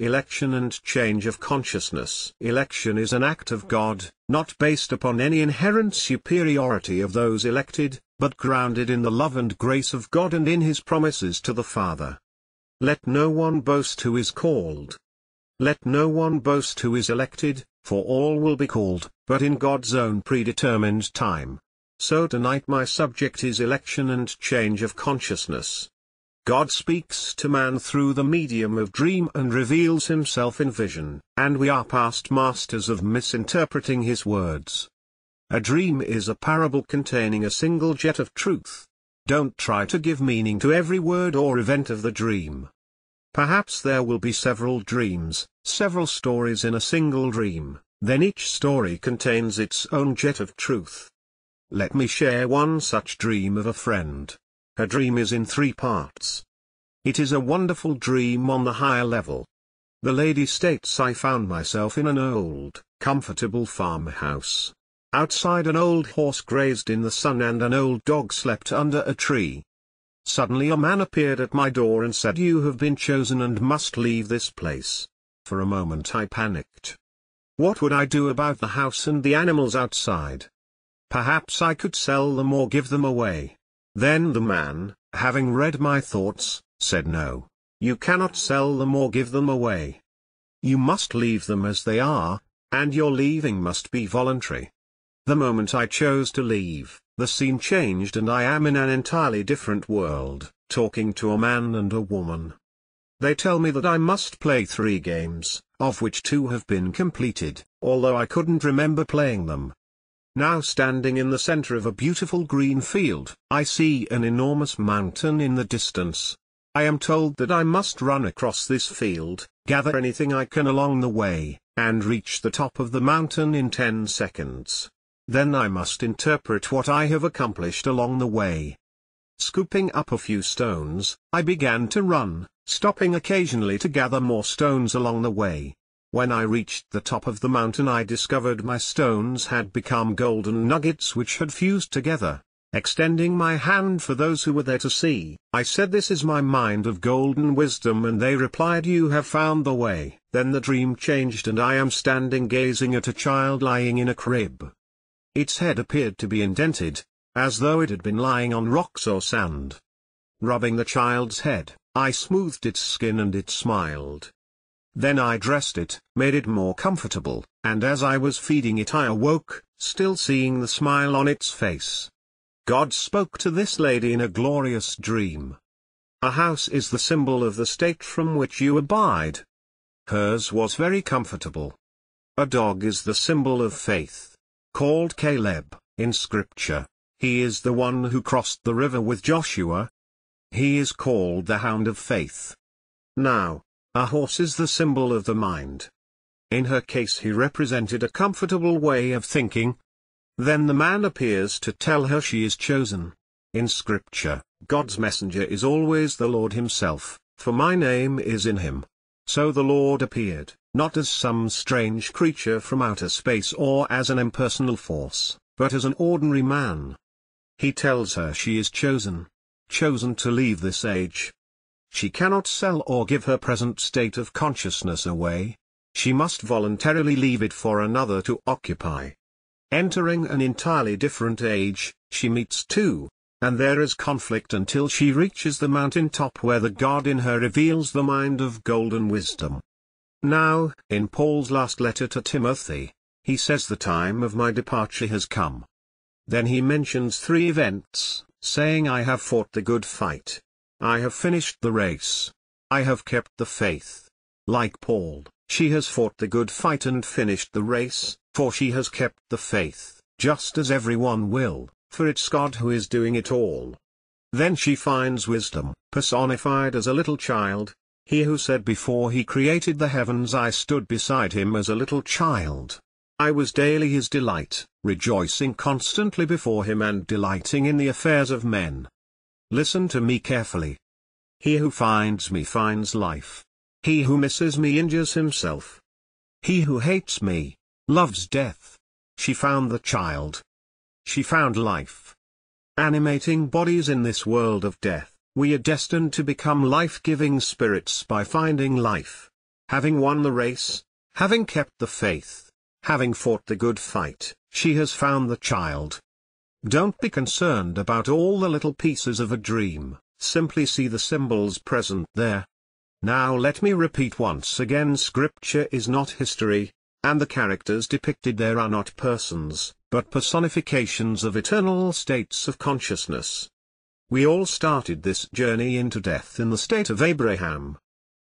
Election and change of consciousness. Election is an act of God, not based upon any inherent superiority of those elected, but grounded in the love and grace of God and in his promises to the Father. Let no one boast who is called. Let no one boast who is elected, for all will be called, but in God's own predetermined time. So tonight my subject is election and change of consciousness. God speaks to man through the medium of dream and reveals himself in vision, and we are past masters of misinterpreting his words. A dream is a parable containing a single jet of truth. Don't try to give meaning to every word or event of the dream. Perhaps there will be several dreams, several stories in a single dream, then each story contains its own jet of truth. Let me share one such dream of a friend. Her dream is in three parts. It is a wonderful dream on the higher level. The lady states I found myself in an old, comfortable farmhouse. Outside an old horse grazed in the sun and an old dog slept under a tree. Suddenly a man appeared at my door and said you have been chosen and must leave this place. For a moment I panicked. What would I do about the house and the animals outside? Perhaps I could sell them or give them away. Then the man, having read my thoughts, said no, you cannot sell them or give them away. You must leave them as they are, and your leaving must be voluntary. The moment I chose to leave, the scene changed and I am in an entirely different world, talking to a man and a woman. They tell me that I must play three games, of which two have been completed, although I couldn't remember playing them. Now standing in the center of a beautiful green field, I see an enormous mountain in the distance. I am told that I must run across this field, gather anything I can along the way, and reach the top of the mountain in 10 seconds. Then I must interpret what I have accomplished along the way. Scooping up a few stones, I began to run, stopping occasionally to gather more stones along the way. When I reached the top of the mountain I discovered my stones had become golden nuggets which had fused together. Extending my hand for those who were there to see, I said this is my mind of golden wisdom and they replied you have found the way. Then the dream changed and I am standing gazing at a child lying in a crib. Its head appeared to be indented, as though it had been lying on rocks or sand. Rubbing the child's head, I smoothed its skin and it smiled. Then I dressed it, made it more comfortable, and as I was feeding it I awoke, still seeing the smile on its face. God spoke to this lady in a glorious dream. A house is the symbol of the state from which you abide. Hers was very comfortable. A dog is the symbol of faith. Called Caleb, in scripture, he is the one who crossed the river with Joshua. He is called the hound of faith. Now, a horse is the symbol of the mind. In her case he represented a comfortable way of thinking. Then the man appears to tell her she is chosen. In scripture, God's messenger is always the Lord himself, for my name is in him. So the Lord appeared, not as some strange creature from outer space or as an impersonal force, but as an ordinary man. He tells her she is chosen. Chosen to leave this age, she cannot sell or give her present state of consciousness away. She must voluntarily leave it for another to occupy. Entering an entirely different age, she meets two, and there is conflict until she reaches the mountain top where the God in her reveals the mind of golden wisdom. Now, in Paul's last letter to Timothy, he says the time of my departure has come. Then he mentions three events, saying I have fought the good fight. I have finished the race. I have kept the faith. Like Paul, she has fought the good fight and finished the race, for she has kept the faith, just as everyone will, for it's God who is doing it all. Then she finds wisdom, personified as a little child, he who said before he created the heavens I stood beside him as a little child. I was daily his delight, rejoicing constantly before him and delighting in the affairs of men. Listen to me carefully. He who finds me finds life. He who misses me injures himself. He who hates me, loves death. She found the child. She found life. Animating bodies in this world of death, we are destined to become life-giving spirits by finding life. having won the race, having kept the faith, having fought the good fight, she has found the child. Don't be concerned about all the little pieces of a dream, simply see the symbols present there. Now let me repeat once again scripture is not history, and the characters depicted there are not persons, but personifications of eternal states of consciousness. We all started this journey into death in the state of Abraham,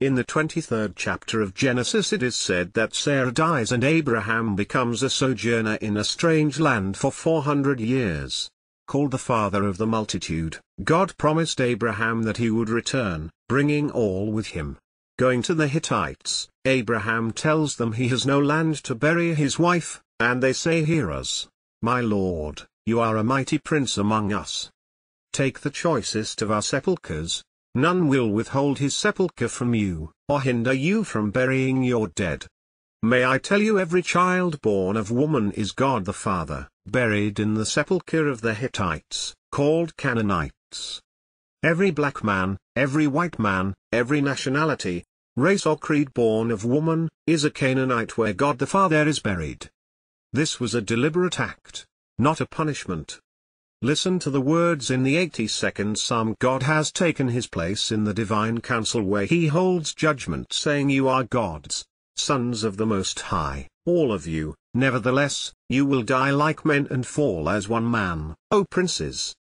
in the 23rd chapter of Genesis it is said that Sarah dies and Abraham becomes a sojourner in a strange land for 400 years. Called the father of the multitude, God promised Abraham that he would return, bringing all with him. Going to the Hittites, Abraham tells them he has no land to bury his wife, and they say hear us, my lord, you are a mighty prince among us. Take the choicest of our sepulchres, None will withhold his sepulchre from you, or hinder you from burying your dead. May I tell you every child born of woman is God the Father, buried in the sepulchre of the Hittites, called Canaanites. Every black man, every white man, every nationality, race or creed born of woman, is a Canaanite where God the Father is buried. This was a deliberate act, not a punishment. Listen to the words in the 82nd Psalm God has taken his place in the divine council where he holds judgment saying you are gods, sons of the Most High, all of you, nevertheless, you will die like men and fall as one man, O princes.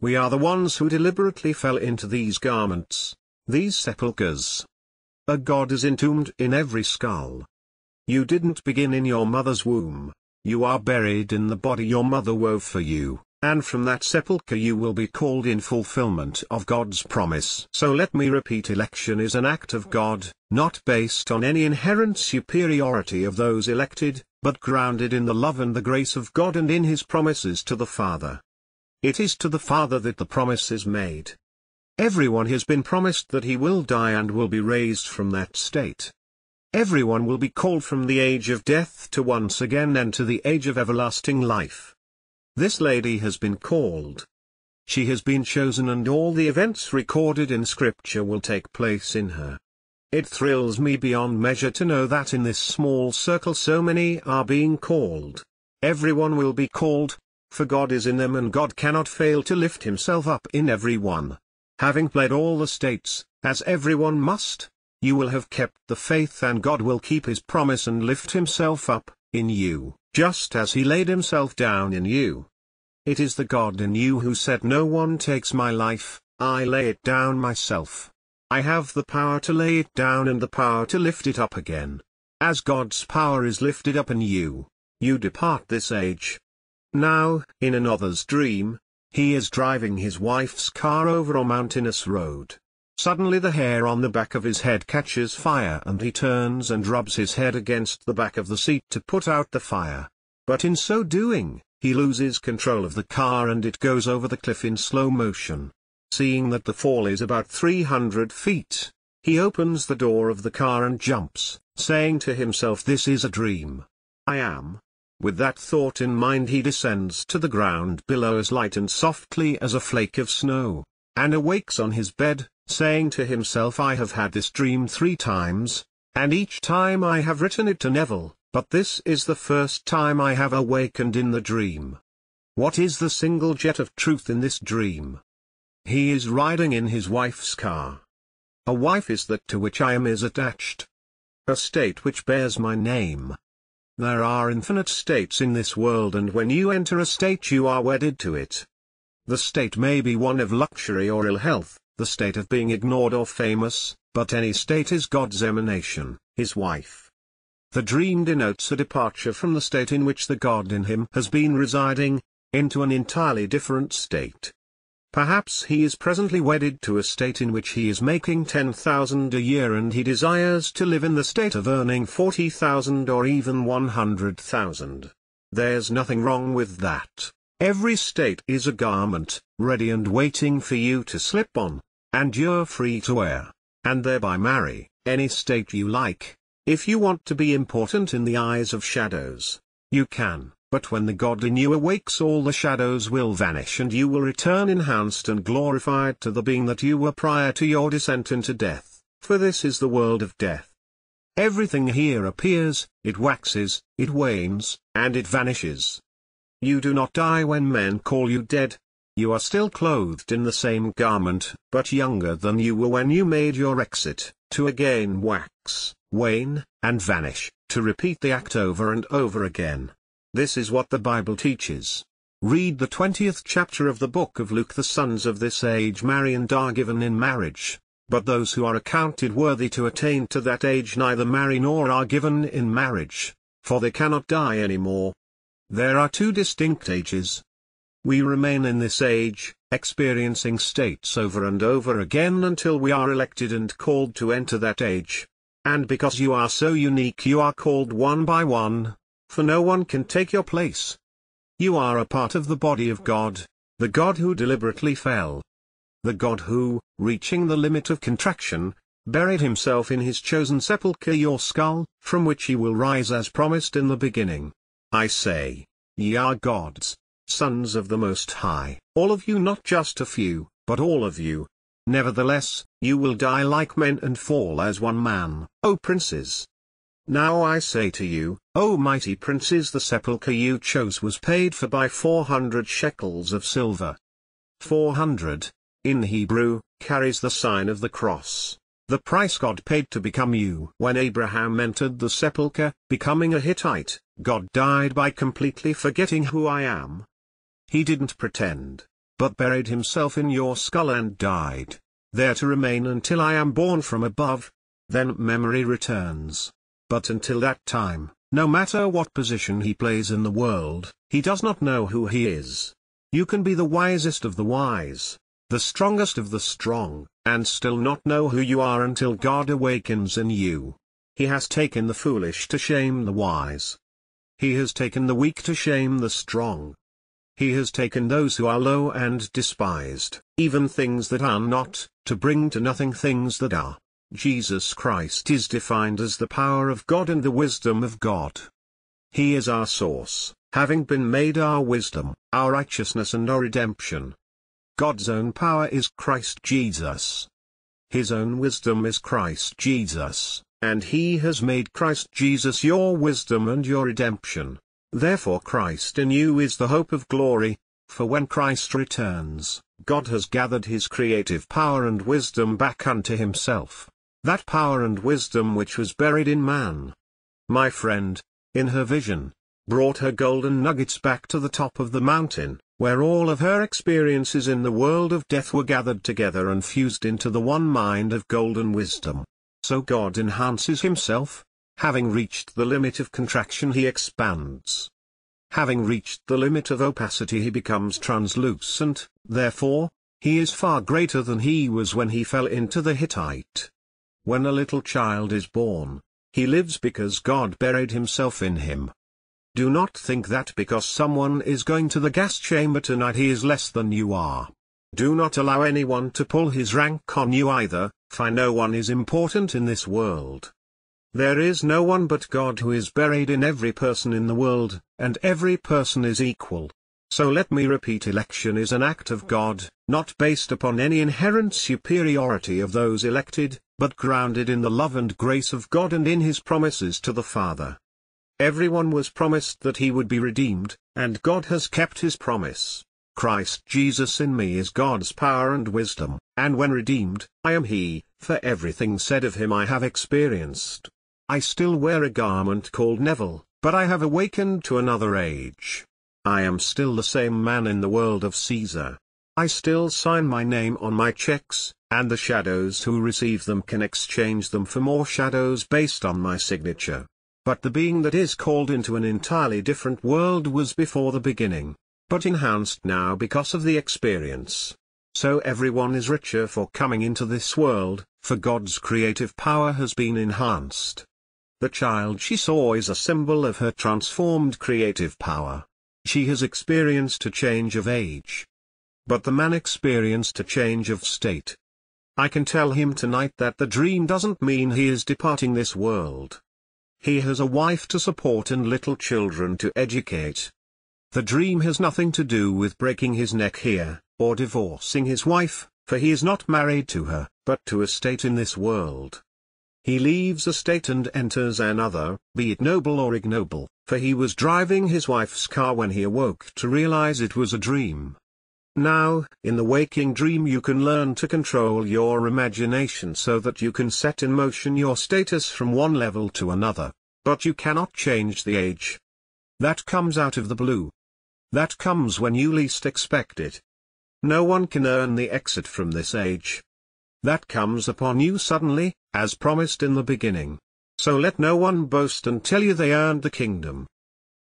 We are the ones who deliberately fell into these garments, these sepulchres. A god is entombed in every skull. You didn't begin in your mother's womb, you are buried in the body your mother wove for you and from that sepulchre you will be called in fulfillment of God's promise. So let me repeat election is an act of God, not based on any inherent superiority of those elected, but grounded in the love and the grace of God and in his promises to the Father. It is to the Father that the promise is made. Everyone has been promised that he will die and will be raised from that state. Everyone will be called from the age of death to once again enter the age of everlasting life. This lady has been called. She has been chosen and all the events recorded in Scripture will take place in her. It thrills me beyond measure to know that in this small circle so many are being called. Everyone will be called, for God is in them and God cannot fail to lift himself up in every one. Having pled all the states, as everyone must, you will have kept the faith and God will keep his promise and lift himself up, in you just as he laid himself down in you. It is the God in you who said no one takes my life, I lay it down myself. I have the power to lay it down and the power to lift it up again. As God's power is lifted up in you, you depart this age. Now, in another's dream, he is driving his wife's car over a mountainous road. Suddenly the hair on the back of his head catches fire and he turns and rubs his head against the back of the seat to put out the fire. But in so doing, he loses control of the car and it goes over the cliff in slow motion. Seeing that the fall is about 300 feet, he opens the door of the car and jumps, saying to himself this is a dream. I am. With that thought in mind he descends to the ground below as light and softly as a flake of snow, and awakes on his bed, saying to himself I have had this dream three times, and each time I have written it to Neville, but this is the first time I have awakened in the dream. What is the single jet of truth in this dream? He is riding in his wife's car. A wife is that to which I am is attached. A state which bears my name. There are infinite states in this world and when you enter a state you are wedded to it. The state may be one of luxury or ill health, the state of being ignored or famous, but any state is God's emanation, his wife. The dream denotes a departure from the state in which the God in him has been residing, into an entirely different state. Perhaps he is presently wedded to a state in which he is making 10,000 a year and he desires to live in the state of earning 40,000 or even 100,000. There's nothing wrong with that. Every state is a garment, ready and waiting for you to slip on and you're free to wear, and thereby marry, any state you like. If you want to be important in the eyes of shadows, you can, but when the God in you awakes all the shadows will vanish and you will return enhanced and glorified to the being that you were prior to your descent into death, for this is the world of death. Everything here appears, it waxes, it wanes, and it vanishes. You do not die when men call you dead. You are still clothed in the same garment, but younger than you were when you made your exit, to again wax, wane, and vanish, to repeat the act over and over again. This is what the Bible teaches. Read the 20th chapter of the book of Luke. The sons of this age marry and are given in marriage, but those who are accounted worthy to attain to that age neither marry nor are given in marriage, for they cannot die any more. There are two distinct ages. We remain in this age, experiencing states over and over again until we are elected and called to enter that age. And because you are so unique you are called one by one, for no one can take your place. You are a part of the body of God, the God who deliberately fell, the God who, reaching the limit of contraction, buried himself in his chosen sepulchre your skull, from which he will rise as promised in the beginning. I say, ye are gods, sons of the Most High, all of you not just a few, but all of you. Nevertheless, you will die like men and fall as one man, O princes. Now I say to you, O mighty princes the sepulchre you chose was paid for by four hundred shekels of silver. Four hundred, in Hebrew, carries the sign of the cross. The price God paid to become you. When Abraham entered the sepulchre, becoming a Hittite, God died by completely forgetting who I am. He didn't pretend, but buried himself in your skull and died, there to remain until I am born from above. Then memory returns. But until that time, no matter what position he plays in the world, he does not know who he is. You can be the wisest of the wise, the strongest of the strong, and still not know who you are until God awakens in you. He has taken the foolish to shame the wise. He has taken the weak to shame the strong. He has taken those who are low and despised, even things that are not, to bring to nothing things that are. Jesus Christ is defined as the power of God and the wisdom of God. He is our source, having been made our wisdom, our righteousness and our redemption. God's own power is Christ Jesus. His own wisdom is Christ Jesus, and he has made Christ Jesus your wisdom and your redemption. Therefore Christ in you is the hope of glory, for when Christ returns, God has gathered his creative power and wisdom back unto himself, that power and wisdom which was buried in man. My friend, in her vision, brought her golden nuggets back to the top of the mountain, where all of her experiences in the world of death were gathered together and fused into the one mind of golden wisdom. So God enhances himself, having reached the limit of contraction he expands. Having reached the limit of opacity he becomes translucent, therefore, he is far greater than he was when he fell into the Hittite. When a little child is born, he lives because God buried himself in him. Do not think that because someone is going to the gas chamber tonight he is less than you are. Do not allow anyone to pull his rank on you either, for no one is important in this world. There is no one but God who is buried in every person in the world, and every person is equal. So let me repeat election is an act of God, not based upon any inherent superiority of those elected, but grounded in the love and grace of God and in his promises to the Father. Everyone was promised that he would be redeemed, and God has kept his promise. Christ Jesus in me is God's power and wisdom, and when redeemed, I am he, for everything said of him I have experienced. I still wear a garment called Neville, but I have awakened to another age. I am still the same man in the world of Caesar. I still sign my name on my checks, and the shadows who receive them can exchange them for more shadows based on my signature. But the being that is called into an entirely different world was before the beginning, but enhanced now because of the experience. So everyone is richer for coming into this world, for God's creative power has been enhanced. The child she saw is a symbol of her transformed creative power. She has experienced a change of age. But the man experienced a change of state. I can tell him tonight that the dream doesn't mean he is departing this world. He has a wife to support and little children to educate. The dream has nothing to do with breaking his neck here, or divorcing his wife, for he is not married to her, but to a state in this world. he leaves a state and enters another, be it noble or ignoble, for he was driving his wife's car when he awoke to realize it was a dream. Now, in the waking dream you can learn to control your imagination so that you can set in motion your status from one level to another, but you cannot change the age. That comes out of the blue. That comes when you least expect it. No one can earn the exit from this age. That comes upon you suddenly, as promised in the beginning. So let no one boast and tell you they earned the kingdom.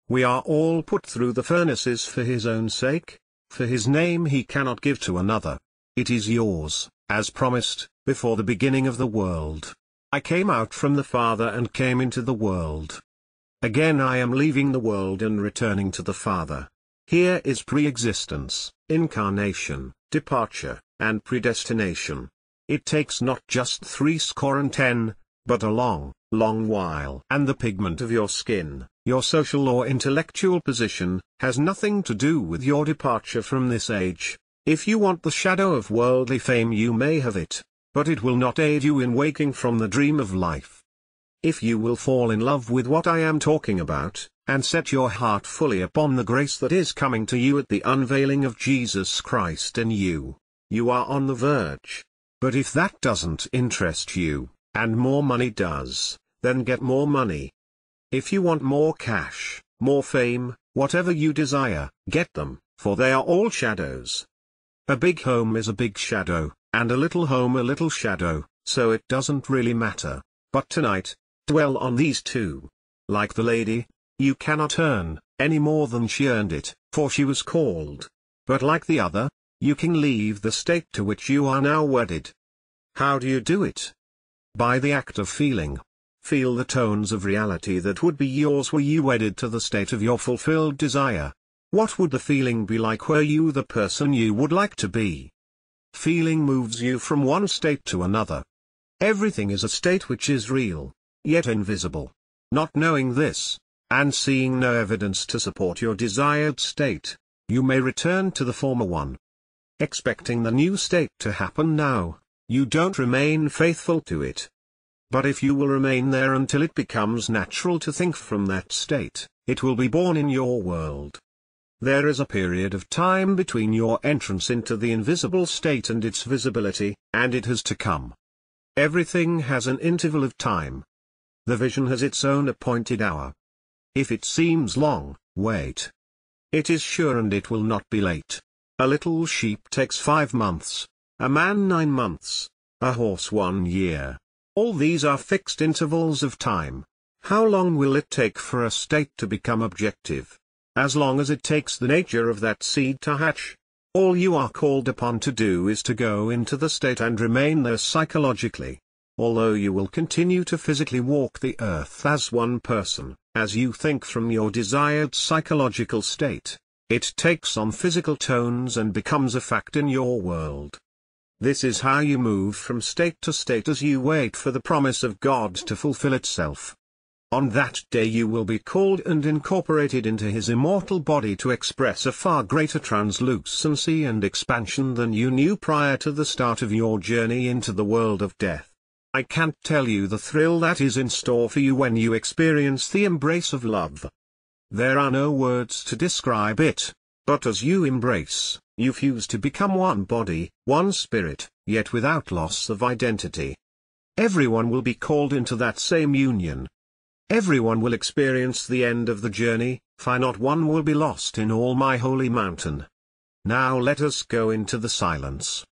We are all put through the furnaces for his own sake, for his name he cannot give to another. It is yours, as promised, before the beginning of the world. I came out from the Father and came into the world. Again I am leaving the world and returning to the Father. Here is pre-existence, incarnation, departure, and predestination. It takes not just three score and ten, but a long, long while. And the pigment of your skin, your social or intellectual position, has nothing to do with your departure from this age. If you want the shadow of worldly fame you may have it, but it will not aid you in waking from the dream of life. If you will fall in love with what I am talking about, and set your heart fully upon the grace that is coming to you at the unveiling of Jesus Christ in you, you are on the verge. But if that doesn't interest you, and more money does, then get more money. If you want more cash, more fame, whatever you desire, get them, for they are all shadows. A big home is a big shadow, and a little home a little shadow, so it doesn't really matter. But tonight, dwell on these two. Like the lady, you cannot earn, any more than she earned it, for she was called. But like the other, you can leave the state to which you are now wedded. How do you do it? By the act of feeling. Feel the tones of reality that would be yours were you wedded to the state of your fulfilled desire. What would the feeling be like were you the person you would like to be? Feeling moves you from one state to another. Everything is a state which is real, yet invisible. Not knowing this, and seeing no evidence to support your desired state, you may return to the former one expecting the new state to happen now, you don't remain faithful to it. But if you will remain there until it becomes natural to think from that state, it will be born in your world. There is a period of time between your entrance into the invisible state and its visibility, and it has to come. Everything has an interval of time. The vision has its own appointed hour. If it seems long, wait. It is sure and it will not be late. A little sheep takes five months, a man nine months, a horse one year. All these are fixed intervals of time. How long will it take for a state to become objective? As long as it takes the nature of that seed to hatch. All you are called upon to do is to go into the state and remain there psychologically. Although you will continue to physically walk the earth as one person, as you think from your desired psychological state, it takes on physical tones and becomes a fact in your world. This is how you move from state to state as you wait for the promise of God to fulfill itself. On that day you will be called and incorporated into his immortal body to express a far greater translucency and expansion than you knew prior to the start of your journey into the world of death. I can't tell you the thrill that is in store for you when you experience the embrace of love. There are no words to describe it, but as you embrace, you fuse to become one body, one spirit, yet without loss of identity. Everyone will be called into that same union. Everyone will experience the end of the journey, for not one will be lost in all my holy mountain. Now let us go into the silence.